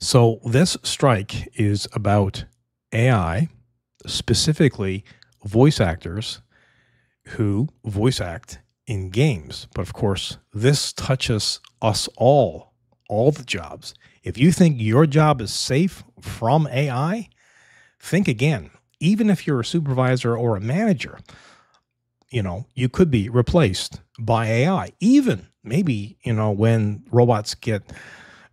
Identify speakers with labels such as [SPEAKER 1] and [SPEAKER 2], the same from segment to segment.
[SPEAKER 1] So, this strike is about AI, specifically voice actors who voice act in games. But of course, this touches us all, all the jobs. If you think your job is safe from AI, think again. Even if you're a supervisor or a manager, you know, you could be replaced by AI. Even maybe, you know, when robots get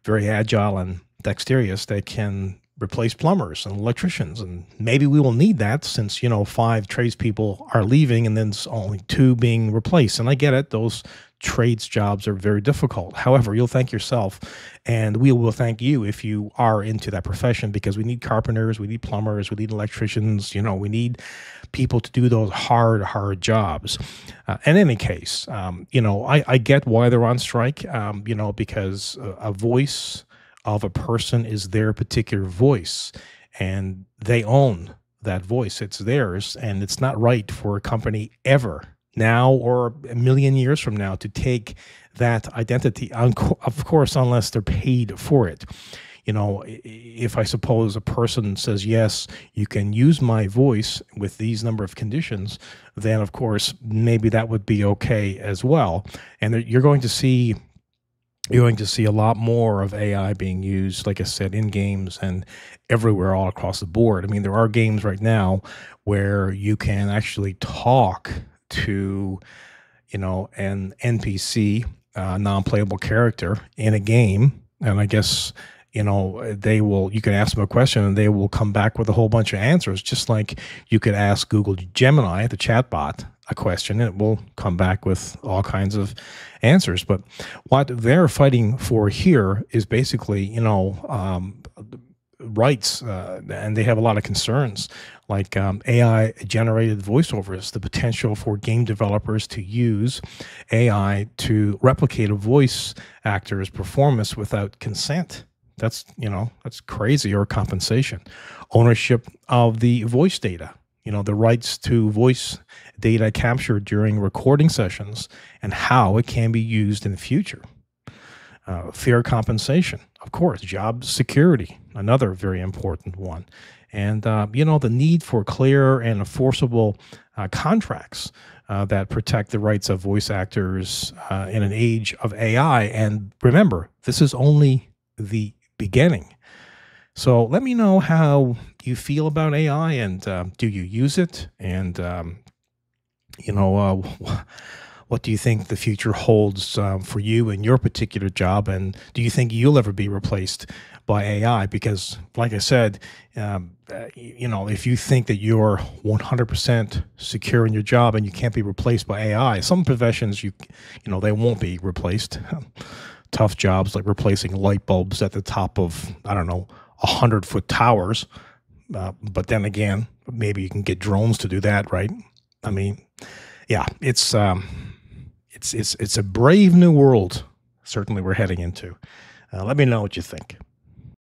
[SPEAKER 1] very agile and dexterous, they can replace plumbers and electricians. And maybe we will need that since, you know, five tradespeople are leaving and then only two being replaced. And I get it, those trades jobs are very difficult. However, you'll thank yourself and we will thank you if you are into that profession because we need carpenters, we need plumbers, we need electricians, you know, we need people to do those hard, hard jobs. Uh, in any case, um, you know, I, I, get why they're on strike, um, you know, because a, a voice of a person is their particular voice and they own that voice. It's theirs. And it's not right for a company ever now or a million years from now to take that identity, of course, unless they're paid for it. You know, if I suppose a person says, yes, you can use my voice with these number of conditions, then of course, maybe that would be okay as well. And you're going to see you're going to see a lot more of AI being used, like I said, in games and everywhere all across the board. I mean, there are games right now where you can actually talk to, you know, an NPC, uh, non-playable character in a game, and I guess you know they will. You can ask them a question, and they will come back with a whole bunch of answers, just like you could ask Google Gemini, the chatbot, a question, and it will come back with all kinds of answers. But what they're fighting for here is basically, you know, um, rights, uh, and they have a lot of concerns like um, AI generated voiceovers, the potential for game developers to use AI to replicate a voice actor's performance without consent. That's, you know, that's crazy or compensation. Ownership of the voice data, you know, the rights to voice data captured during recording sessions and how it can be used in the future. Uh, fair compensation, of course, job security, another very important one. And, uh, you know, the need for clear and enforceable uh, contracts uh, that protect the rights of voice actors uh, in an age of AI. And remember, this is only the beginning. So let me know how you feel about AI and uh, do you use it? And, um, you know, uh, what do you think the future holds um, for you and your particular job? And do you think you'll ever be replaced by AI? Because, like I said, um, uh, you know, if you think that you're 100% secure in your job and you can't be replaced by AI, some professions you, you know, they won't be replaced. Tough jobs like replacing light bulbs at the top of I don't know a hundred foot towers. Uh, but then again, maybe you can get drones to do that, right? I mean, yeah, it's um, it's it's it's a brave new world. Certainly, we're heading into. Uh, let me know what you think.